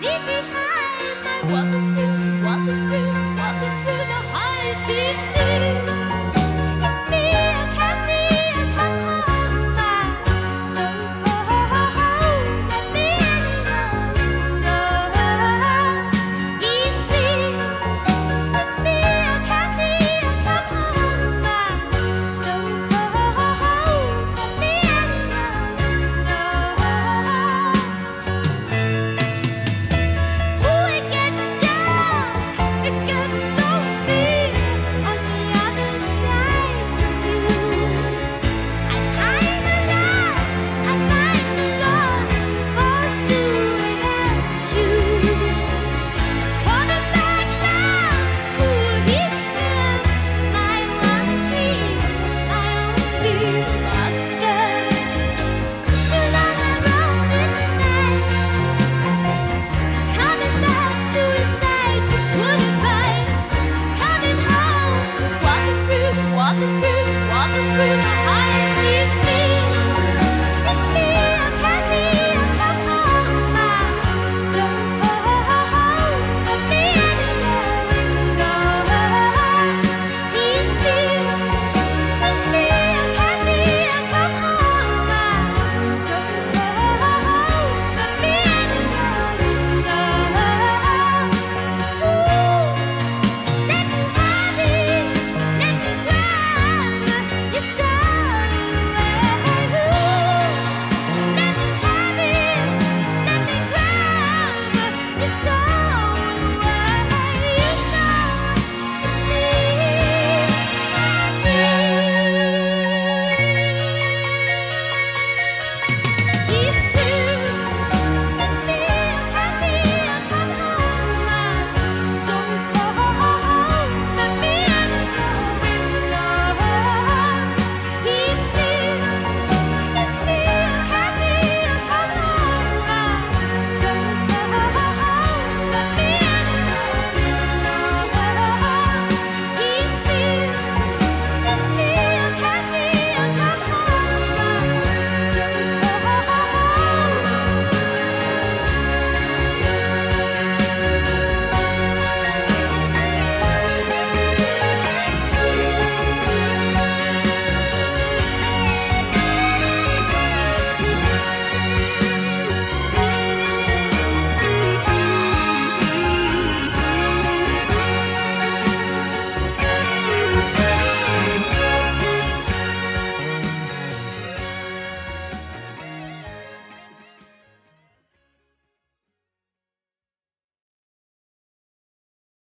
Leave behind my world.